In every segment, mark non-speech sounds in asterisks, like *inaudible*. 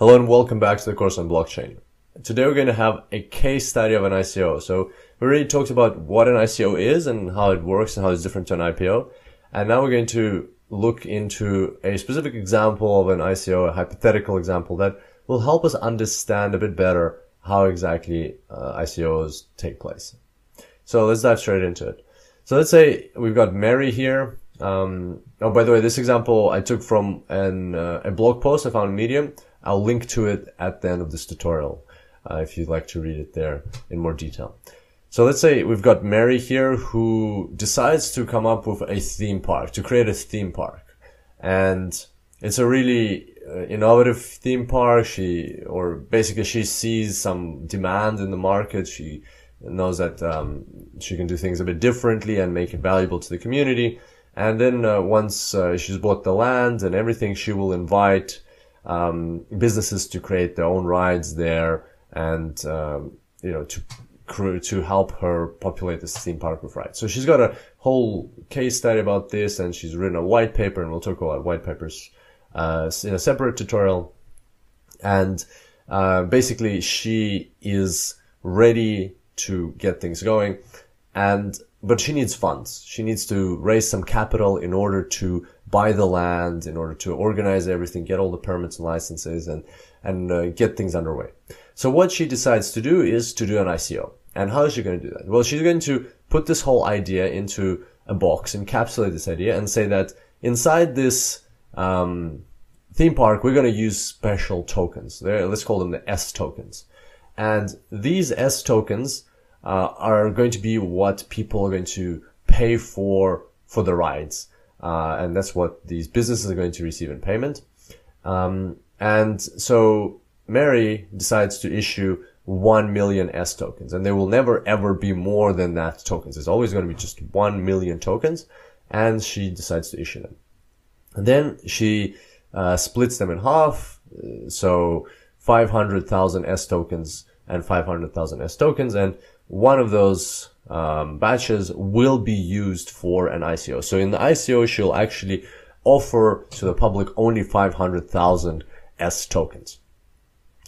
Hello and welcome back to the course on blockchain. Today we're going to have a case study of an ICO. So we already talked about what an ICO is and how it works and how it's different to an IPO. And now we're going to look into a specific example of an ICO, a hypothetical example that will help us understand a bit better how exactly uh, ICOs take place. So let's dive straight into it. So let's say we've got Mary here. Um, oh, by the way, this example I took from an, uh, a blog post I found on Medium I'll link to it at the end of this tutorial uh, if you'd like to read it there in more detail. So let's say we've got Mary here who decides to come up with a theme park, to create a theme park. And it's a really uh, innovative theme park. She, or basically she sees some demand in the market. She knows that um, she can do things a bit differently and make it valuable to the community. And then uh, once uh, she's bought the land and everything, she will invite um, businesses to create their own rides there and um, you know to to help her populate this theme park with rides. So she's got a whole case study about this, and she's written a white paper, and we'll talk about white papers uh, in a separate tutorial. And uh, basically, she is ready to get things going, and but she needs funds. She needs to raise some capital in order to buy the land, in order to organize everything, get all the permits and licenses, and and uh, get things underway. So what she decides to do is to do an ICO. And how is she going to do that? Well, she's going to put this whole idea into a box, encapsulate this idea, and say that inside this um, theme park, we're going to use special tokens. They're, let's call them the S tokens. And these S tokens uh, are going to be what people are going to pay for for the rides, uh, and that's what these businesses are going to receive in payment. Um, and so Mary decides to issue 1 million S tokens, and there will never ever be more than that tokens. There's always going to be just 1 million tokens, and she decides to issue them. And then she uh, splits them in half, uh, so 500,000 S tokens and 500,000 S tokens, and one of those um, batches will be used for an ICO. So in the ICO, she'll actually offer to the public only 500,000 S tokens.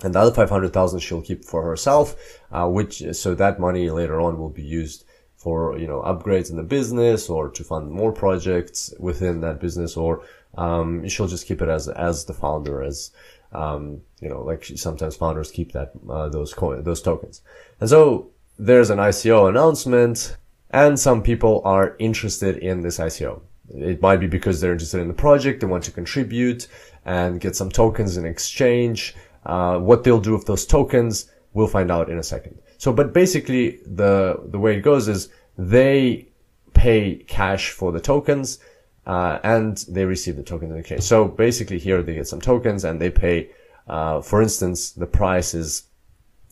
And the other 500,000 she'll keep for herself, uh, which, so that money later on will be used for, you know, upgrades in the business or to fund more projects within that business or, um, she'll just keep it as, as the founder, as, um, you know, like sometimes founders keep that, uh, those coin, those tokens. And so there's an ICO announcement and some people are interested in this ICO. It might be because they're interested in the project, they want to contribute and get some tokens in exchange. Uh, what they'll do with those tokens, we'll find out in a second. So, but basically the, the way it goes is they pay cash for the tokens, uh, and they receive the tokens in exchange. So basically here they get some tokens and they pay, uh, for instance, the price is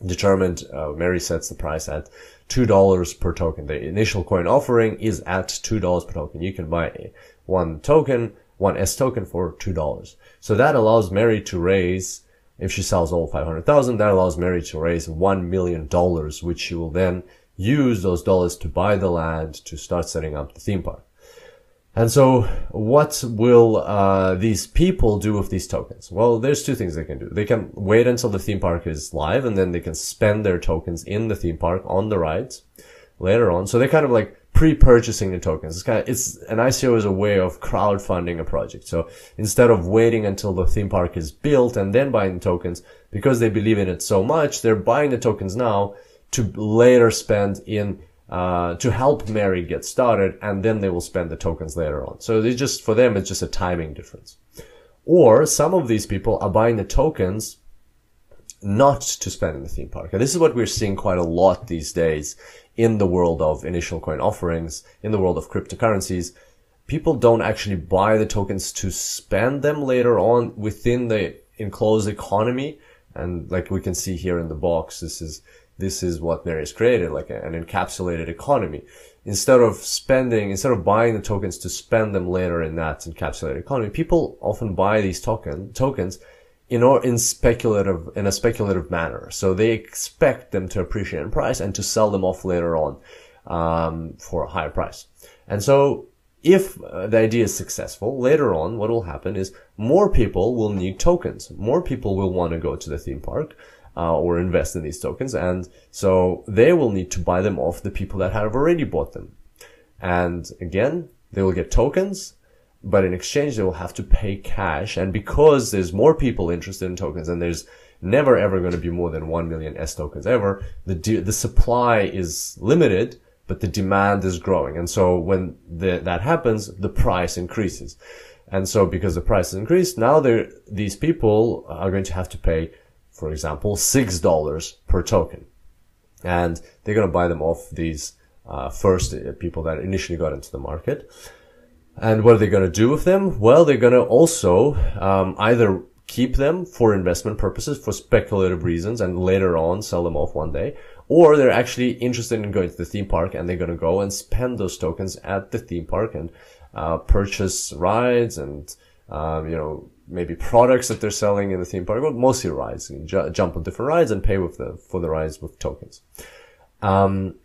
determined, uh, Mary sets the price at $2 per token. The initial coin offering is at $2 per token. You can buy one token, one S token for $2. So that allows Mary to raise, if she sells all 500,000, that allows Mary to raise $1 million, which she will then use those dollars to buy the land to start setting up the theme park. And so what will uh, these people do with these tokens? Well, there's two things they can do. They can wait until the theme park is live and then they can spend their tokens in the theme park on the rides later on. So they're kind of like pre-purchasing the tokens. It's kind of, it's an ICO is a way of crowdfunding a project. So instead of waiting until the theme park is built and then buying the tokens, because they believe in it so much, they're buying the tokens now to later spend in uh, to help Mary get started, and then they will spend the tokens later on. So it's just for them, it's just a timing difference. Or some of these people are buying the tokens not to spend in the theme park. And this is what we're seeing quite a lot these days in the world of initial coin offerings, in the world of cryptocurrencies. People don't actually buy the tokens to spend them later on within the enclosed economy. And like we can see here in the box, this is this is what Mary has created, like an encapsulated economy. Instead of spending, instead of buying the tokens to spend them later in that encapsulated economy, people often buy these token, tokens in or in speculative, in a speculative manner. So they expect them to appreciate in price and to sell them off later on, um, for a higher price. And so if uh, the idea is successful, later on, what will happen is more people will need tokens. More people will want to go to the theme park uh, or invest in these tokens. And so they will need to buy them off the people that have already bought them. And again, they will get tokens, but in exchange, they will have to pay cash. And because there's more people interested in tokens and there's never ever going to be more than 1 million S tokens ever, the, the supply is limited but the demand is growing. And so when the, that happens, the price increases. And so because the price has increased, now these people are going to have to pay, for example, $6 per token. And they're going to buy them off these uh, first uh, people that initially got into the market. And what are they going to do with them? Well, they're going to also um, either keep them for investment purposes, for speculative reasons, and later on sell them off one day, or they're actually interested in going to the theme park and they're going to go and spend those tokens at the theme park and uh, purchase rides and um, you know maybe products that they're selling in the theme park, but mostly rides. You ju- jump on different rides and pay with the for the rides with tokens. Um,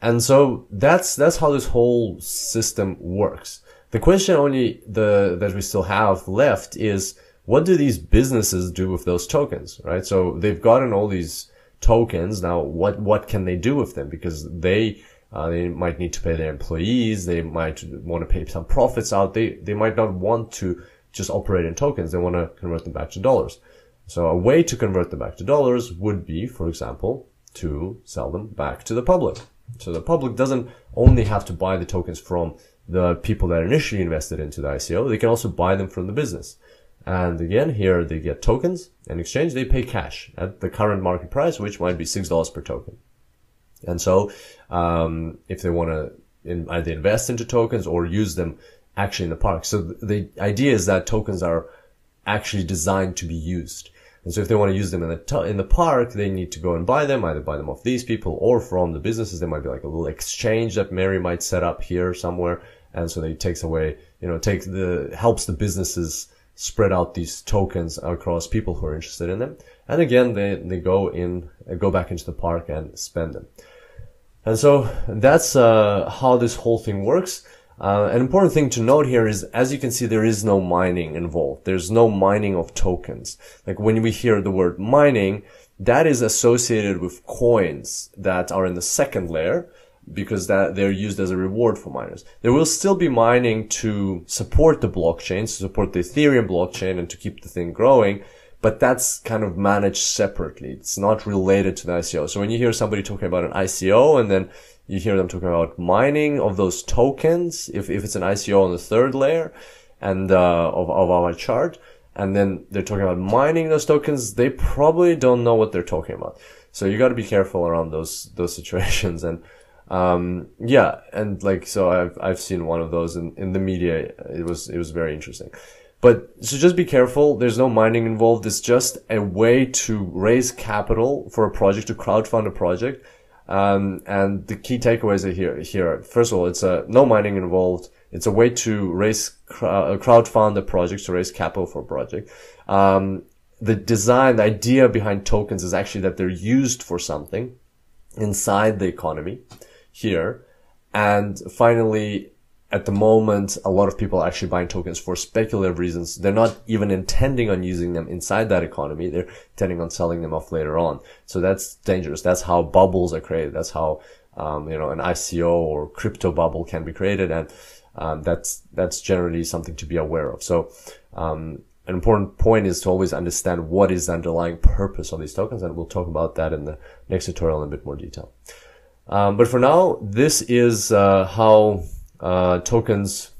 and so that's that's how this whole system works. The question only the that we still have left is what do these businesses do with those tokens, right? So they've gotten all these tokens. Now, what, what can they do with them? Because they, uh, they might need to pay their employees. They might want to pay some profits out. They, they might not want to just operate in tokens. They want to convert them back to dollars. So a way to convert them back to dollars would be, for example, to sell them back to the public. So the public doesn't only have to buy the tokens from the people that initially invested into the ICO. They can also buy them from the business. And again, here they get tokens. In exchange, they pay cash at the current market price, which might be $6 per token. And so, um, if they want to in, either invest into tokens or use them actually in the park. So the idea is that tokens are actually designed to be used. And so if they want to use them in the, in the park, they need to go and buy them, either buy them off these people or from the businesses. There might be like a little exchange that Mary might set up here somewhere. And so they takes away, you know, takes the, helps the businesses spread out these tokens across people who are interested in them. And again, they, they go in, go back into the park and spend them. And so that's uh, how this whole thing works. Uh, an important thing to note here is, as you can see, there is no mining involved. There's no mining of tokens. Like when we hear the word mining, that is associated with coins that are in the second layer because that they're used as a reward for miners. There will still be mining to support the blockchain, to support the Ethereum blockchain and to keep the thing growing, but that's kind of managed separately. It's not related to the ICO. So when you hear somebody talking about an ICO and then you hear them talking about mining of those tokens, if, if it's an ICO on the third layer and, uh, of, of our chart, and then they're talking about mining those tokens, they probably don't know what they're talking about. So you got to be careful around those, those *laughs* situations. And, um, yeah, and like so, I've I've seen one of those in in the media. It was it was very interesting. But so just be careful. There's no mining involved. It's just a way to raise capital for a project to crowdfund a project. Um, and the key takeaways are here. Here, first of all, it's a no mining involved. It's a way to raise crowdfund a project to raise capital for a project. Um, the design, the idea behind tokens is actually that they're used for something inside the economy here. And finally, at the moment, a lot of people are actually buying tokens for speculative reasons. They're not even intending on using them inside that economy. They're intending on selling them off later on. So that's dangerous. That's how bubbles are created. That's how, um, you know, an ICO or crypto bubble can be created. And, um, that's, that's generally something to be aware of. So, um, an important point is to always understand what is the underlying purpose of these tokens. And we'll talk about that in the next tutorial in a bit more detail. Um, but for now, this is uh, how uh, tokens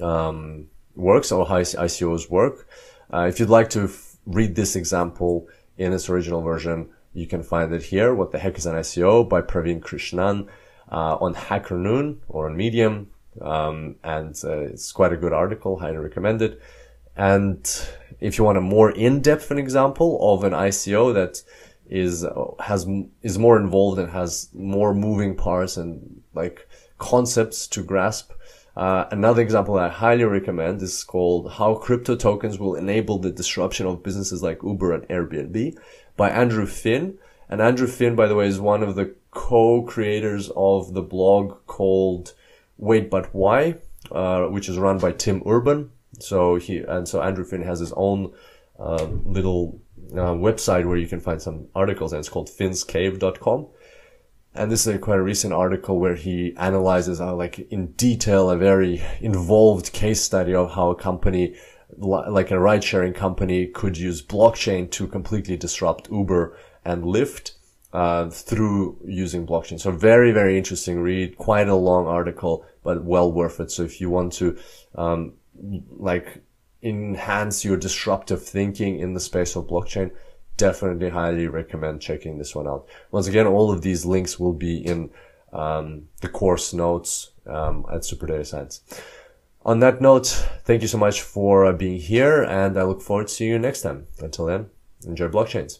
um, works or how ICOs work. If you'd like to read this example in its original version, you can find it here. What the heck is an ICO by Praveen Krishnan uh, on HackerNoon or on Medium. Um, and uh, it's quite a good article. Highly recommend it. And if you want a more in-depth example of an ICO that is has is more involved and has more moving parts and like concepts to grasp. Uh, another example I highly recommend is called How Crypto Tokens Will Enable the Disruption of Businesses Like Uber and Airbnb by Andrew Finn. And Andrew Finn, by the way, is one of the co-creators of the blog called Wait But Why. uh, which is run by Tim Urban. So he and so Andrew Finn has his own uh, little uh, website where you can find some articles, and it's called finscave.com. And this is a quite a recent article where he analyzes, uh, like in detail, a very involved case study of how a company, like a ride sharing company, could use blockchain to completely disrupt Uber and Lyft. Uh, through using blockchain. So very, very interesting read. Quite a long article, but well worth it. So if you want to, um, like enhance your disruptive thinking in the space of blockchain, definitely highly recommend checking this one out. Once again, all of these links will be in um, the course notes um, at Super Data Science. On that note, thank you so much for uh, being here, and I look forward to seeing you next time. Until then, enjoy blockchains.